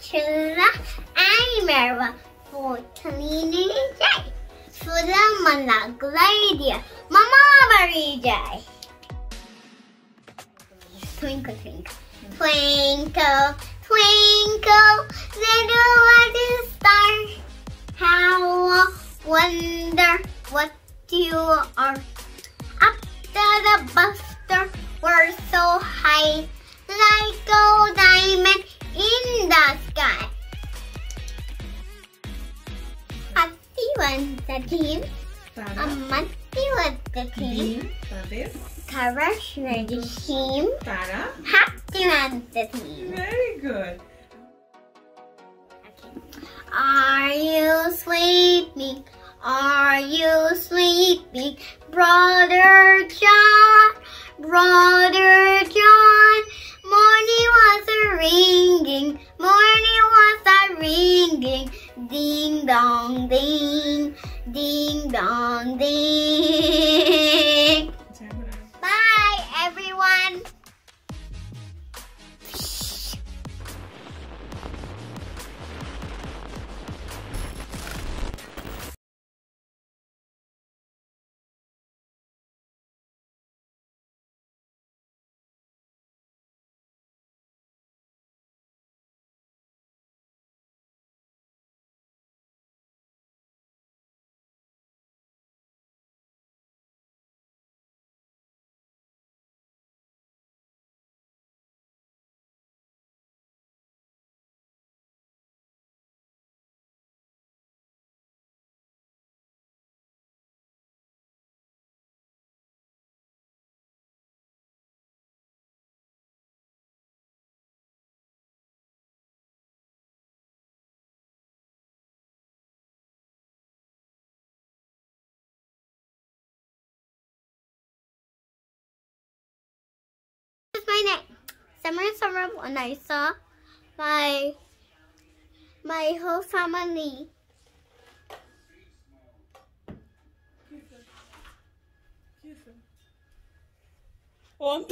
Children. I'm Merva for Talini J. Sula Malaglaidia. Mama J. Twinkle, twinkle. Twinkle, twinkle, little little star. How I wonder what you are. Up to the buster, the team, Tara, Amanti was the team, Dean, Tatis, Karash was the team, Tara. Happy was the team. Very good. Are you sleeping? Are you sleeping? Brother John, Brother John. Morning was a ringing, morning was a ringing. Ding dong ding, ding dong ding. summer summer when I saw my my whole family. Beautiful. Beautiful. Oh,